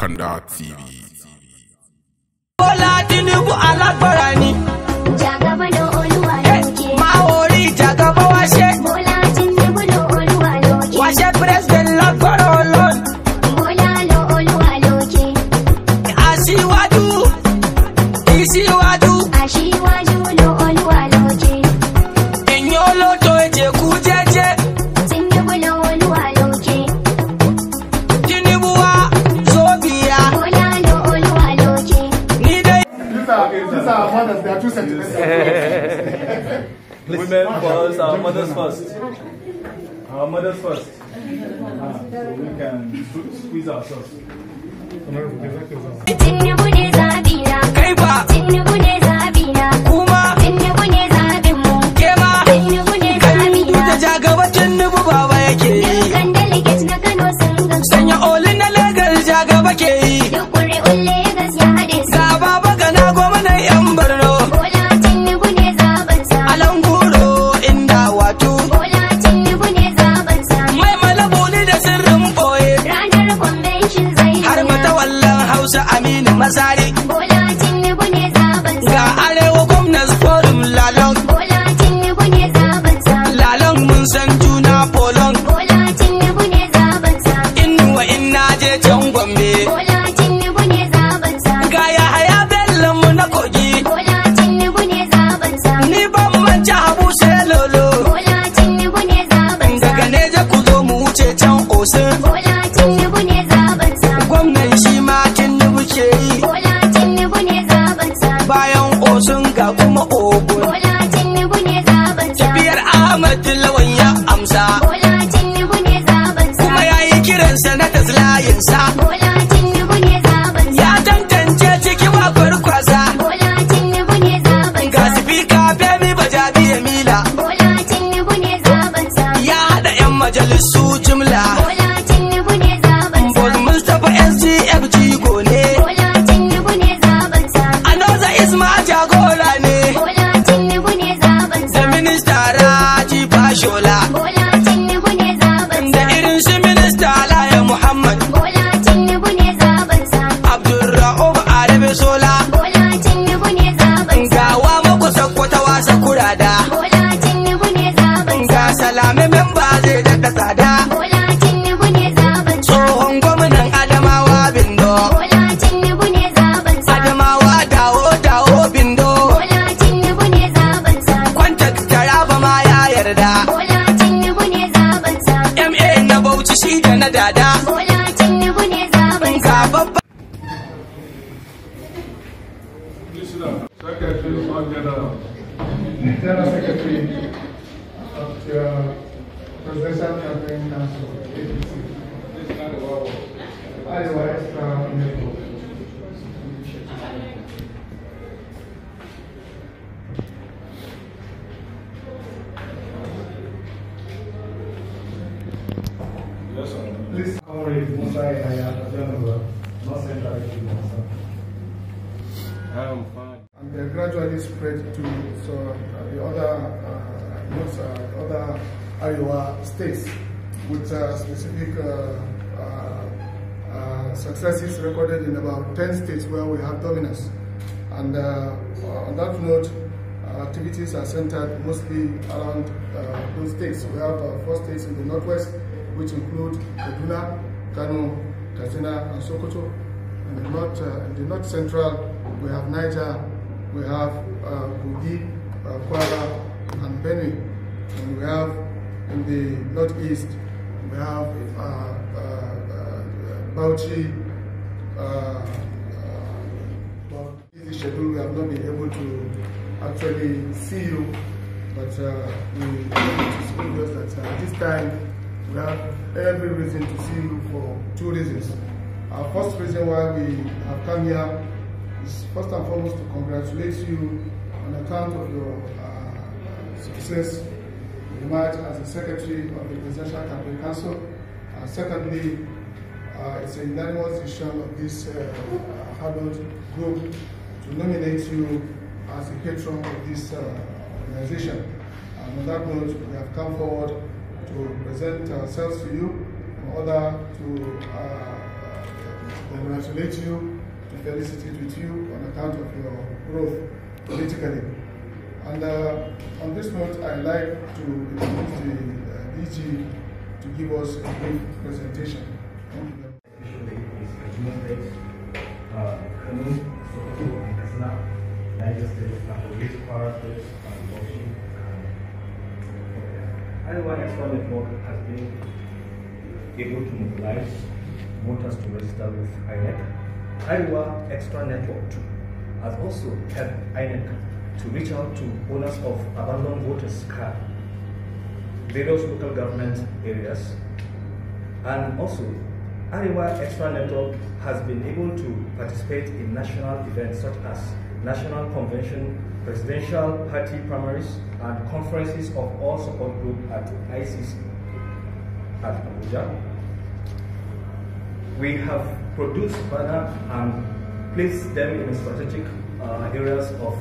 Kanda TV. Bọ́lá Tinubu alágbára ni. These are mothers, they are too sentimental. Women first, our mothers first. Our mothers first. Ah, so we can squeeze ourselves. Tinubu ne zabina. Kai ba. Tinubu ne zabina. Kuma. sa na layin sa ni da na dada bola tinubu ne zaɓen Secretary of the Presidential Campaign Council, APC. Otherwise, uh, in the book. Central I'm fine. and they gradually spread to so, uh, the other uh, notes, uh, other Arewa states with uh, specific uh, uh, successes recorded in about 10 states where we have dominance. And on that note, activities are centered mostly around those states. We have four states in the northwest, which include Kaduna, Kano, Katsina, and Sokoto. In the north, uh, in the north central, we have Niger, we have uh, Kogi, uh, and Benue. And we have in the northeast, we have uh, uh, uh, Bauchi. Uh, uh, well, schedule, we have not been able to actually see you, but uh, we want to that uh, this time we have every reason to see you for two reasons. Our first reason why we have come here is first and foremost to congratulate you on account of your uh, success in the March as the Secretary of the Presidential Campaign Council. And secondly, uh, it's a unanimous decision of this uh, uh, group to nominate you as a patron of this uh, organization. And on that note, we have come forward to present ourselves to you in order to uh, congratulate you, to felicitate with you on account of your growth politically. And uh, on this note, I'd like to introduce the uh, DG to give us a brief presentation. Thank you. Especially is Kaduna State, uh, Kano, Sokoto, and and Arewa Extra Network has been able to mobilize voters to register with INEC. Arewa Extra Network too has also helped INEC to reach out to owners of abandoned voters' card, various local government areas, and also, Arewa Extra Network has been able to participate in national events such as National Convention, Presidential Party primaries, and conferences of all support group at ICC at Abuja. We have produced banner and placed them in strategic uh, areas of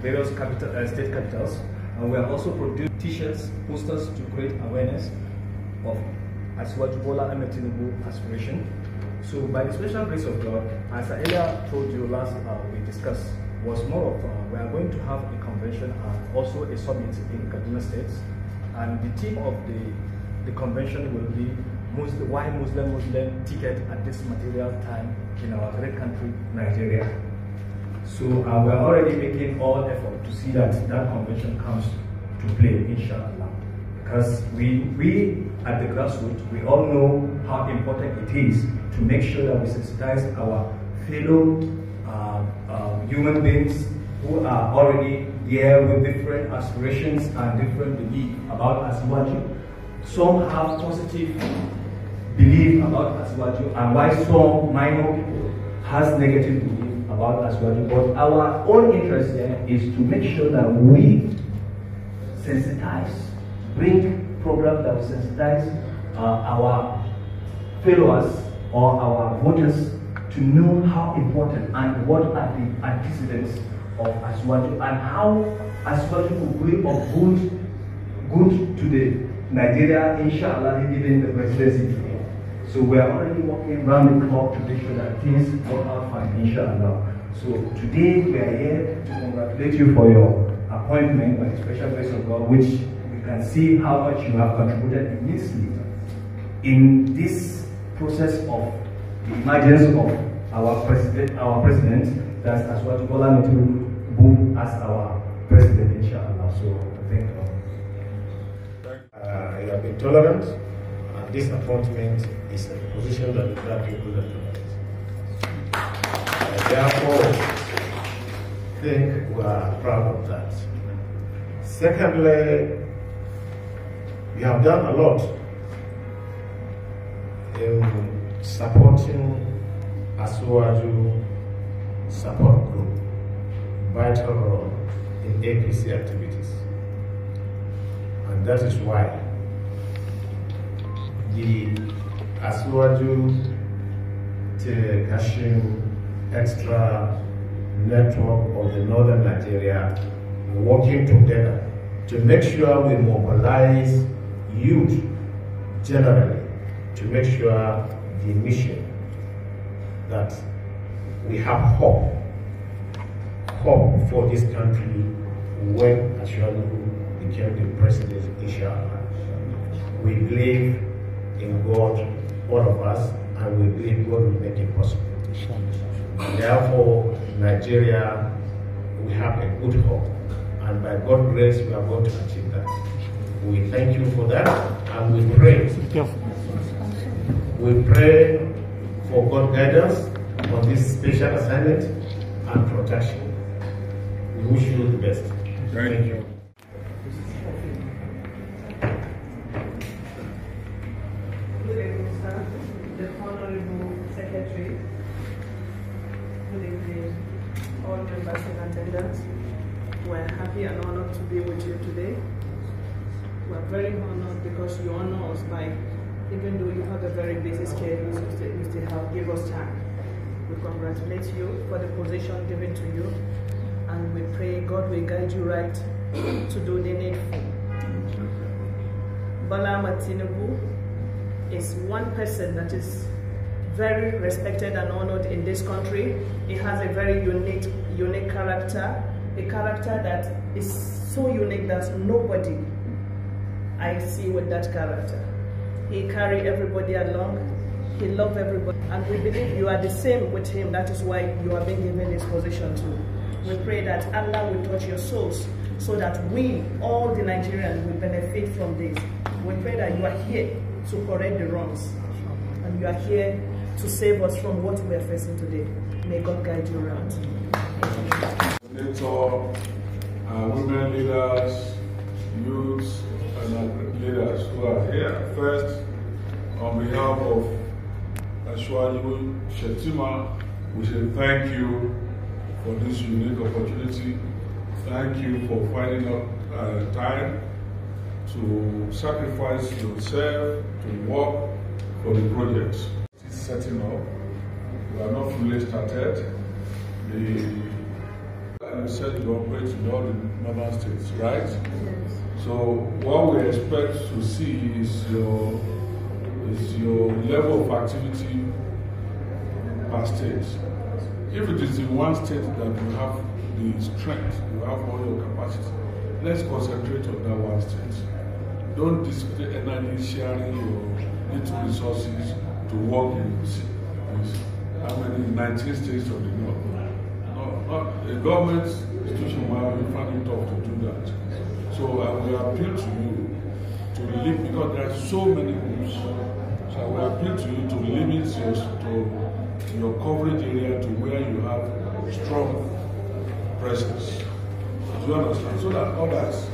various capital, uh, state capitals, and we have also produced T-shirts, posters to create awareness of Asiwaju Bola aspiration. So by the special grace of God, as I earlier told you last uh, we discussed, was more of uh, we are going to have a convention and also a summit in Kaduna State, and the theme of the the convention will be Muslim, why Muslim Muslim ticket at this material time in our great country Nigeria. So uh, we are already making all effort to see that that convention comes to play, inshallah. Because we, we at the grassroots, we all know how important it is to make sure that we sensitize our fellow uh, uh, human beings who are already here with different aspirations and different beliefs about Asiwaju. Some have positive belief about Asiwaju and why some minor people has negative belief about Asiwaju. But our own interest here is to make sure that we sensitize, bring programs that will sensitize uh, our followers or our voters to know how important and what are the antecedents of Asiwaju and how Asiwaju will play a good, good to the Nigeria, inshallah, even the presidency. So we are already working round the clock to make sure that things work out fine, inshallah. So today we are here to congratulate you for your appointment by the special grace of God, which we can see how much you have contributed immensely in this process of the emergence of our president, our president, that's as what Bola Tinubu as our president, inshallah. So thank you. Uh, you have been tolerant, and this appointment is a position that the black people are tolerant. I therefore think we are proud of that. Secondly, we have done a lot in supporting Asiwaju support group, vital role in APC activities. And that is why the Asiwaju to Kashim extra network of the northern Nigeria working together to make sure we mobilize youth generally to make sure the mission that we have hope, hope for this country when Asiwaju became the president, inshallah. We believe in God, all of us, and we believe God will make it possible. Therefore, Nigeria, we have a good hope, and by God's grace, we are going to achieve that. We thank you for that, and we pray. We pray for God guidance on this special assignment and protection. We wish you the best. Thank you. Good evening, sir. The Honorable Secretary. Good evening, all members in attendance. We're happy and honored to be with you today. We're very honored because you honor us by, even though you have a very busy schedule, you still, you still have give us time. We congratulate you for the position given to you, and we pray God will guide you right to do the needful. Bola Tinubu is one person that is very respected and honored in this country. He has a very unique, unique character, a character that is so unique that nobody I see with that character. He carry everybody along. He love everybody, and we believe you are the same with him. That is why you are being given this position too. We pray that Allah will touch your souls so that we, all the Nigerians, will benefit from this. We pray that you are here to correct the wrongs, and you are here to save us from what we are facing today. May God guide you around. Senator, uh, women leaders, youths, and leaders who are here. First, on behalf of Ashwaju Shetima, we say thank you for this unique opportunity. Thank you for finding out uh, time to sacrifice yourself to work for the project. It's setting up. We are not fully started. The and you said you operate in all the northern states, right? Yes. So what we expect to see is your is your level of activity per state. If it is in one state that you have the strength, you have all your capacity, let's concentrate on that one state. Don't display energy sharing your little resources to work with, with how many 19 states of the north. Uh, no, not, government institution be finding tough to do that. So uh, I will appeal to you to limit, because there are so many groups. So will appeal to you to limit your, to your coverage area to where you have strong presence. Do you understand? So that others,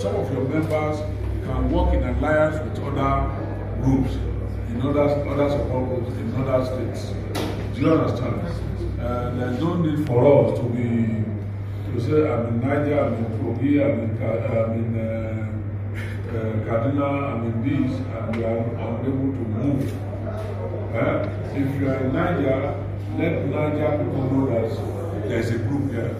some of your members can work in alliance with other groups in other, other support groups in other states. Do you understand? Uh, there's no need for us to be to say I'm in Niger, I'm in Kogi, I'm in, I'm in uh, uh, Kaduna, I'm in this, and we are unable to move. Uh, if you are in Niger, let Niger people know that there's a group here,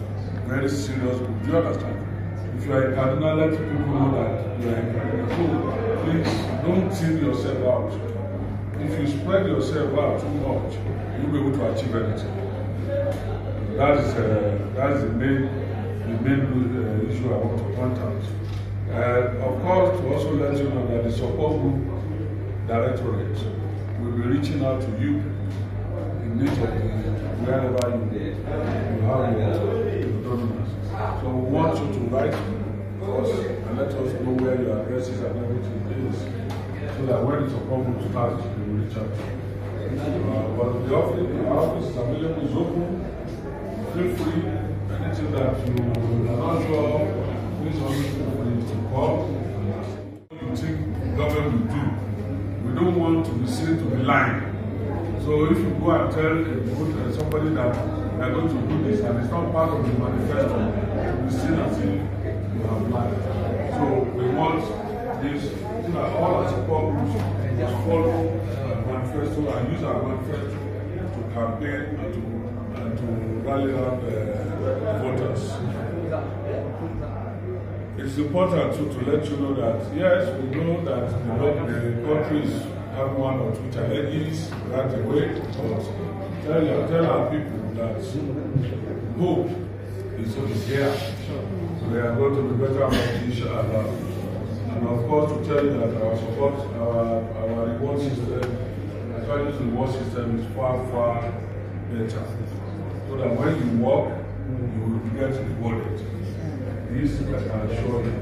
very serious group. Do you understand? If you are in Kaduna, let people know that you are in Kaduna. So please don't thin yourself out. If you spread yourself out too much, you'll be able to achieve anything. That is, uh, that is the main, the main issue I want to point out. Uh, of course, to also let you know that the support group directorate will be reaching out to you in each of wherever you, you have your donors. So we want you to write us and let us know where your addresses and everything is, so that when the support group starts, we will reach out you. Uh, but the office, the office is available, is open. Feel free, anything that you are not sure please also feel free to call. You think government will do. We don't want to be seen to be lying. So if you go and tell a good, uh, somebody that they are going to do this and it's not part of the manifesto, to be seen as you have lied. So we want this, so that all our support groups must follow uh, manifesto and use our manifesto to campaign and to, and to rally around uh, voters. It's important too to let you know that yes, we know that the, the countries have one or two challenges right away, but tell, your- tell our people that hope is, is here. We are going to be better off, inshallah. And of course, to tell you that our support, our, our reward system, as the reward system is far, far better. So that when you walk, you will get rewarded. This, I can assure you,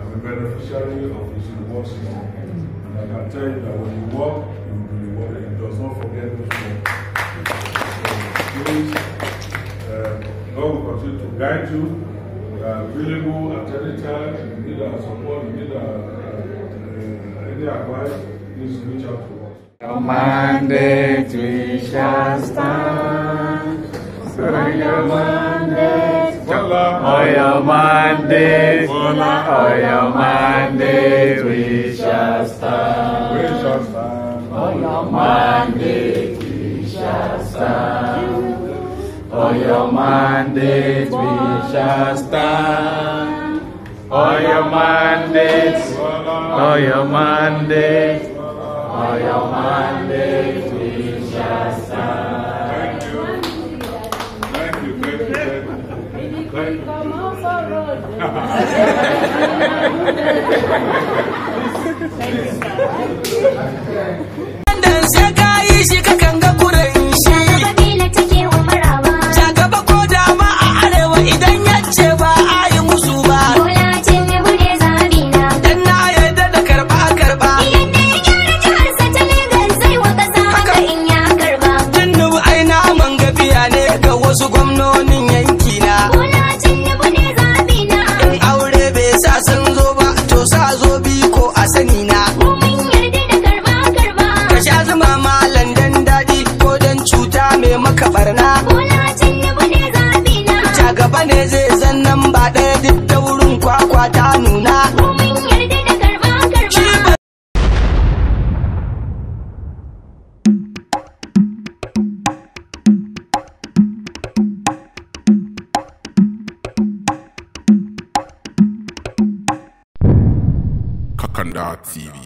I'm a beneficiary of this reward system. And I can tell you that when you walk, you will be rewarded. It does not forget those. Please, uh, God will continue to guide you. We are available at any time. If you need our support, you need our, uh, any advice, please reach out to us. Mandate we shall stand. Ayamandes, Ayamandes, Ayamandes, we shall stand. We shall stand. Ayamandes, we shall stand. Ayamandes, we shall stand. Ayamandes, Ayamandes, Ayamandes, we shall stand. zai san nan ba ɗaya duk da wurin kwakwa ta nuna. Kakanda TV.